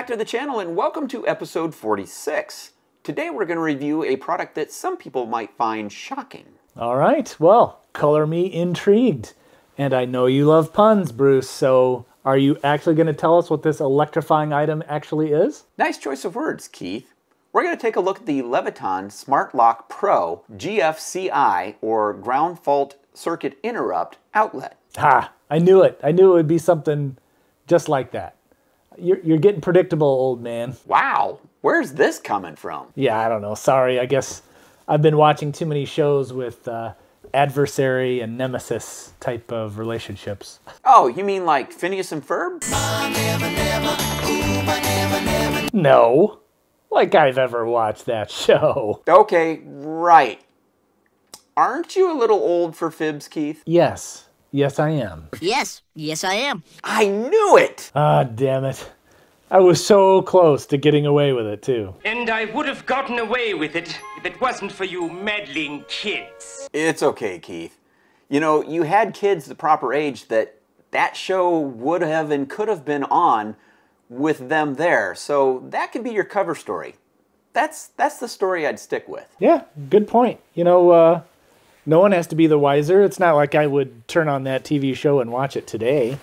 back to the channel and welcome to episode 46. Today we're going to review a product that some people might find shocking. All right, well, color me intrigued. And I know you love puns, Bruce, so are you actually going to tell us what this electrifying item actually is? Nice choice of words, Keith. We're going to take a look at the Leviton Smart Lock Pro GFCI, or Ground Fault Circuit Interrupt Outlet. Ha! I knew it. I knew it would be something just like that. You're, you're getting predictable, old man. Wow, where's this coming from? Yeah, I don't know. Sorry, I guess I've been watching too many shows with uh, adversary and nemesis type of relationships. Oh, you mean like Phineas and Ferb? No. Like I've ever watched that show. Okay, right. Aren't you a little old for fibs, Keith? Yes. Yes, I am. Yes, yes, I am. I knew it! Ah, damn it. I was so close to getting away with it, too. And I would have gotten away with it if it wasn't for you meddling kids. It's okay, Keith. You know, you had kids the proper age that that show would have and could have been on with them there. So that could be your cover story. That's that's the story I'd stick with. Yeah, good point. You know, uh, no one has to be the wiser. It's not like I would turn on that TV show and watch it today.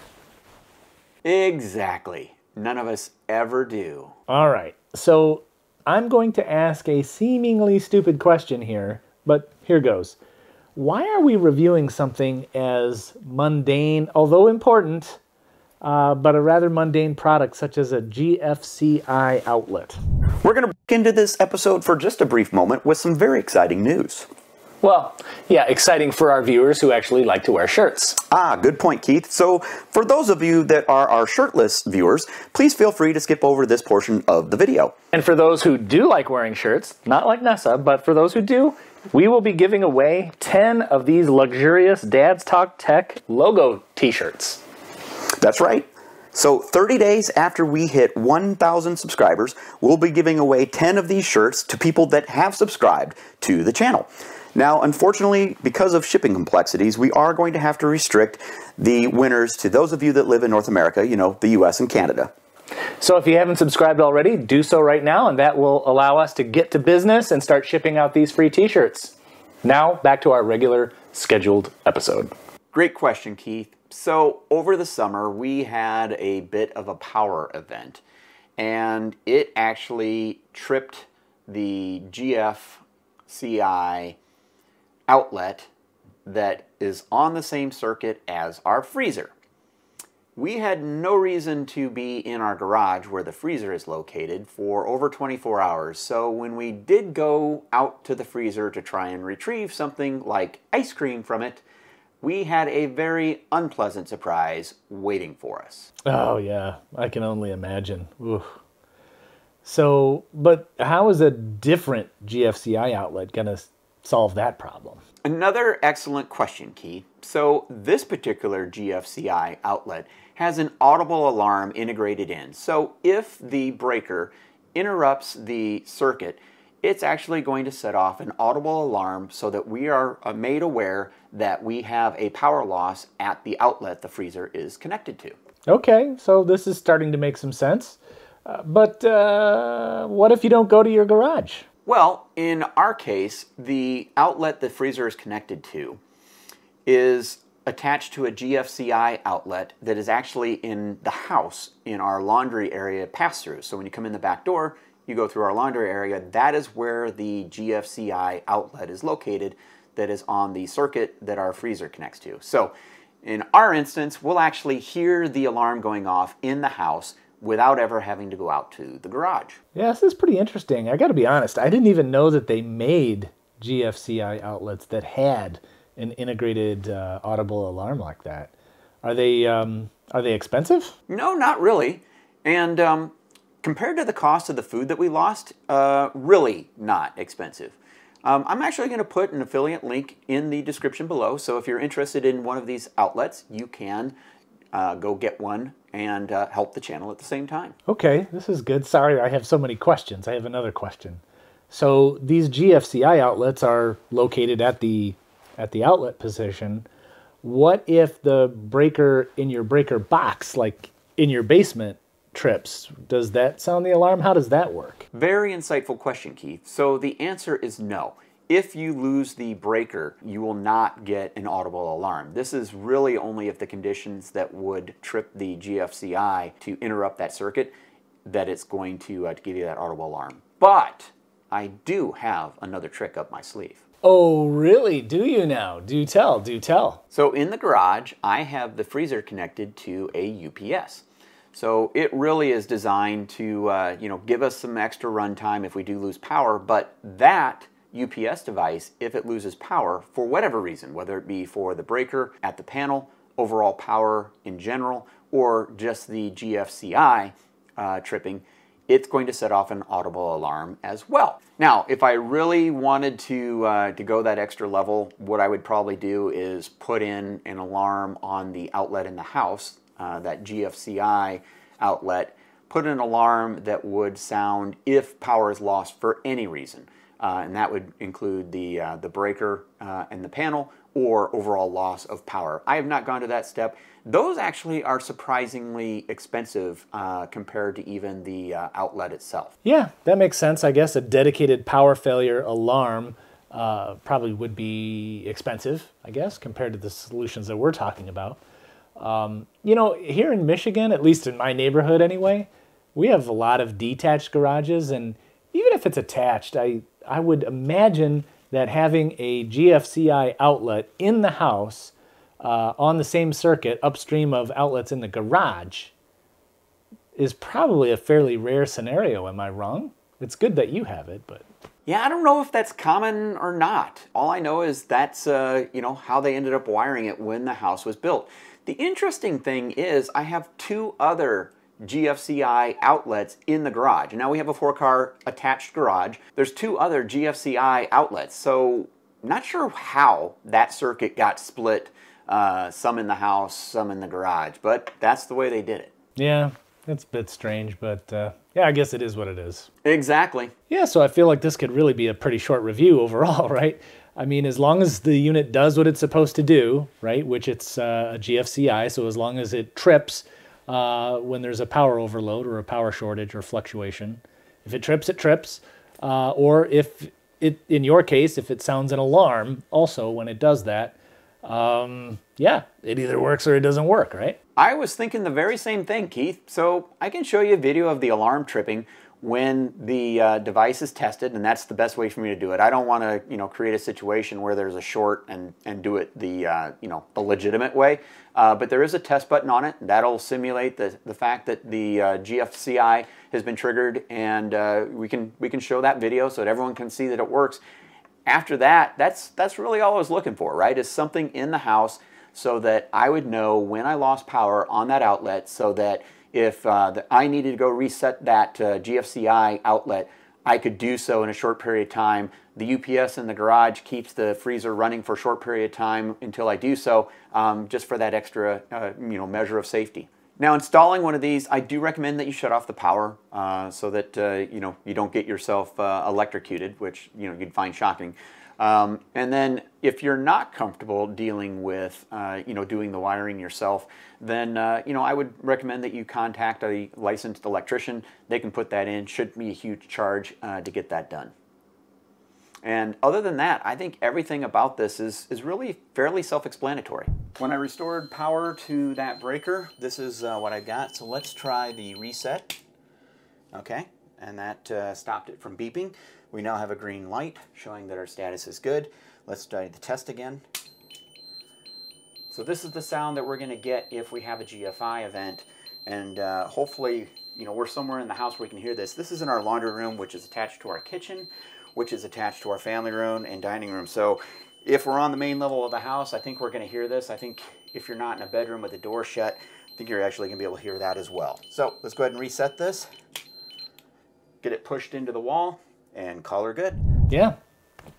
Exactly. None of us ever do. All right. So I'm going to ask a seemingly stupid question here, but here goes. Why are we reviewing something as mundane, although important, uh, but a rather mundane product such as a GFCI outlet? We're going to break into this episode for just a brief moment with some very exciting news. Well, yeah, exciting for our viewers who actually like to wear shirts. Ah, good point, Keith. So, for those of you that are our shirtless viewers, please feel free to skip over this portion of the video. And for those who do like wearing shirts, not like Nessa, but for those who do, we will be giving away 10 of these luxurious Dad's Talk Tech logo t shirts. That's right. So 30 days after we hit 1,000 subscribers, we'll be giving away 10 of these shirts to people that have subscribed to the channel. Now, unfortunately, because of shipping complexities, we are going to have to restrict the winners to those of you that live in North America, you know, the US and Canada. So if you haven't subscribed already, do so right now, and that will allow us to get to business and start shipping out these free t shirts. Now, back to our regular scheduled episode. Great question, Keith. So, over the summer, we had a bit of a power event, and it actually tripped the GFCI outlet that is on the same circuit as our freezer. We had no reason to be in our garage where the freezer is located for over 24 hours, so when we did go out to the freezer to try and retrieve something like ice cream from it, we had a very unpleasant surprise waiting for us. Oh, yeah, I can only imagine. Oof. So, but how is a different GFCI outlet going to solve that problem? Another excellent question, Key. So this particular GFCI outlet has an audible alarm integrated in. So if the breaker interrupts the circuit, it's actually going to set off an audible alarm so that we are uh, made aware that we have a power loss at the outlet the freezer is connected to. Okay, so this is starting to make some sense. Uh, but uh, what if you don't go to your garage? Well, in our case, the outlet the freezer is connected to is attached to a GFCI outlet that is actually in the house in our laundry area pass through. So when you come in the back door, you go through our laundry area, that is where the GFCI outlet is located that is on the circuit that our freezer connects to. So in our instance, we'll actually hear the alarm going off in the house without ever having to go out to the garage. Yeah, this is pretty interesting. I got to be honest, I didn't even know that they made GFCI outlets that had an integrated uh, audible alarm like that. Are they um, are they expensive? No, not really. And um, compared to the cost of the food that we lost, uh, really not expensive. Um, I'm actually going to put an affiliate link in the description below. So if you're interested in one of these outlets, you can uh, go get one and uh, help the channel at the same time. Okay, this is good. Sorry, I have so many questions. I have another question. So these GFCI outlets are located at the at the outlet position. What if the breaker in your breaker box, like in your basement, trips, does that sound the alarm? How does that work? Very insightful question, Keith. So the answer is no. If you lose the breaker, you will not get an audible alarm. This is really only if the conditions that would trip the GFCI to interrupt that circuit that it's going to, uh, to give you that audible alarm. But I do have another trick up my sleeve. Oh, really? Do you now? Do tell, do tell. So in the garage, I have the freezer connected to a UPS. So it really is designed to, uh, you know, give us some extra runtime if we do lose power, but that UPS device, if it loses power for whatever reason, whether it be for the breaker at the panel, overall power in general, or just the GFCI uh, tripping, it's going to set off an audible alarm as well. Now, if I really wanted to, uh, to go that extra level, what I would probably do is put in an alarm on the outlet in the house, uh, that GFCI outlet, put an alarm that would sound if power is lost for any reason. Uh, and that would include the, uh, the breaker uh, and the panel or overall loss of power. I have not gone to that step. Those actually are surprisingly expensive uh, compared to even the uh, outlet itself. Yeah, that makes sense. I guess a dedicated power failure alarm uh, probably would be expensive, I guess, compared to the solutions that we're talking about. Um, you know, here in Michigan, at least in my neighborhood anyway, we have a lot of detached garages, and even if it's attached, I I would imagine that having a GFCI outlet in the house uh, on the same circuit upstream of outlets in the garage is probably a fairly rare scenario. Am I wrong? It's good that you have it, but yeah, I don't know if that's common or not. All I know is that's uh, you know how they ended up wiring it when the house was built. The interesting thing is I have two other GFCI outlets in the garage. And now we have a four car attached garage. There's two other GFCI outlets. So not sure how that circuit got split, uh, some in the house, some in the garage, but that's the way they did it. Yeah, it's a bit strange, but uh, yeah, I guess it is what it is. Exactly. Yeah, so I feel like this could really be a pretty short review overall, right? I mean, as long as the unit does what it's supposed to do, right, which it's uh, a GFCI, so as long as it trips uh, when there's a power overload or a power shortage or fluctuation. If it trips, it trips. Uh, or if it, in your case, if it sounds an alarm also when it does that, um, yeah, it either works or it doesn't work, right? I was thinking the very same thing, Keith. So I can show you a video of the alarm tripping when the uh, device is tested, and that's the best way for me to do it. I don't want to, you know, create a situation where there's a short and, and do it the, uh, you know, the legitimate way. Uh, but there is a test button on it. That'll simulate the, the fact that the uh, GFCI has been triggered, and uh, we can we can show that video so that everyone can see that it works. After that, that's that's really all I was looking for, right? Is something in the house so that I would know when I lost power on that outlet, so that if uh, the, I needed to go reset that uh, GFCI outlet, I could do so in a short period of time. The UPS in the garage keeps the freezer running for a short period of time until I do so, um, just for that extra uh, you know, measure of safety. Now installing one of these, I do recommend that you shut off the power uh, so that uh, you know you don't get yourself uh, electrocuted, which you know you'd find shocking. Um, and then if you're not comfortable dealing with, uh, you know, doing the wiring yourself, then, uh, you know, I would recommend that you contact a licensed electrician. They can put that in. Shouldn't be a huge charge uh, to get that done. And other than that, I think everything about this is, is really fairly self-explanatory. When I restored power to that breaker, this is uh, what I got. So let's try the reset. Okay, and that uh, stopped it from beeping. We now have a green light showing that our status is good. Let's try the test again. So this is the sound that we're going to get if we have a GFI event. And uh, hopefully, you know, we're somewhere in the house where we can hear this. This is in our laundry room, which is attached to our kitchen, which is attached to our family room and dining room. So if we're on the main level of the house, I think we're going to hear this. I think if you're not in a bedroom with the door shut, I think you're actually going to be able to hear that as well. So let's go ahead and reset this. Get it pushed into the wall and call her good. Yeah,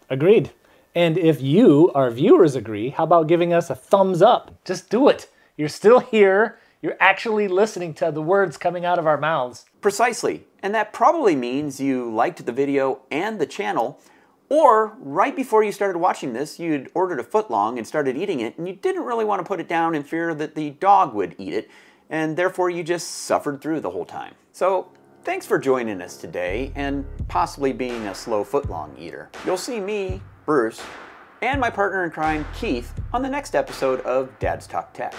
agreed. And if you, our viewers, agree, how about giving us a thumbs up? Just do it. You're still here. You're actually listening to the words coming out of our mouths. Precisely. And that probably means you liked the video and the channel, or right before you started watching this, you'd ordered a footlong and started eating it, and you didn't really want to put it down in fear that the dog would eat it. and therefore you just suffered through the whole time. So, thanks for joining us today and possibly being a slow footlong eater. You'll see me, Bruce, and my partner in crime, Keith, on the next episode of Dad's Talk Tech.